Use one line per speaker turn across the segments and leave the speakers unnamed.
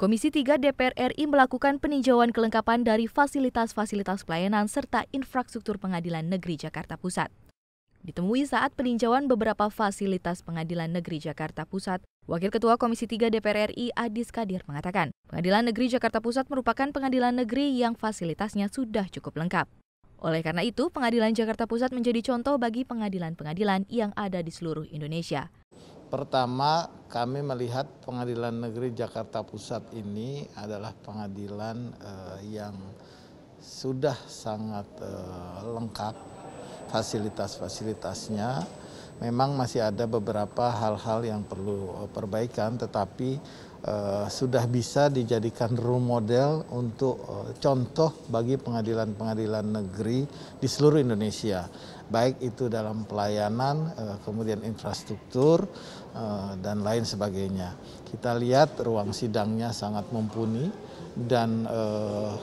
Komisi 3 DPR RI melakukan peninjauan kelengkapan dari fasilitas-fasilitas pelayanan serta infrastruktur Pengadilan Negeri Jakarta Pusat. Ditemui saat peninjauan beberapa fasilitas Pengadilan Negeri Jakarta Pusat, Wakil Ketua Komisi 3 DPR RI Adis Kadir mengatakan, Pengadilan Negeri Jakarta Pusat merupakan pengadilan negeri yang fasilitasnya sudah cukup lengkap. Oleh karena itu, Pengadilan Jakarta Pusat menjadi contoh bagi pengadilan-pengadilan yang ada di seluruh Indonesia.
Pertama, kami melihat Pengadilan Negeri Jakarta Pusat ini adalah pengadilan uh, yang sudah sangat uh, lengkap fasilitas-fasilitasnya. Memang masih ada beberapa hal-hal yang perlu uh, perbaikan, tetapi uh, sudah bisa dijadikan role model untuk uh, contoh bagi pengadilan-pengadilan negeri di seluruh Indonesia baik itu dalam pelayanan, eh, kemudian infrastruktur, eh, dan lain sebagainya. Kita lihat ruang sidangnya sangat mumpuni dan eh,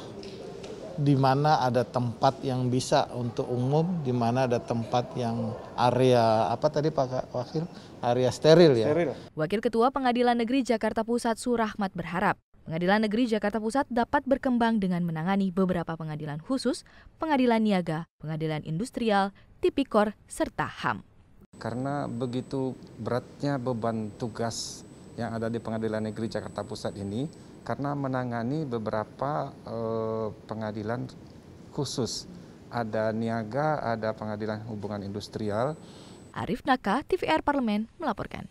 di mana ada tempat yang bisa untuk umum, di mana ada tempat yang area apa tadi Pak Wakil? Area steril ya. Steril.
Wakil Ketua Pengadilan Negeri Jakarta Pusat Surahmat berharap Pengadilan Negeri Jakarta Pusat dapat berkembang dengan menangani beberapa pengadilan khusus, pengadilan niaga, pengadilan industrial, tipikor, serta HAM.
Karena begitu beratnya beban tugas yang ada di Pengadilan Negeri Jakarta Pusat ini, karena menangani beberapa eh, pengadilan khusus. Ada niaga, ada pengadilan hubungan industrial.
Arif Naka, TVR Parlemen, melaporkan.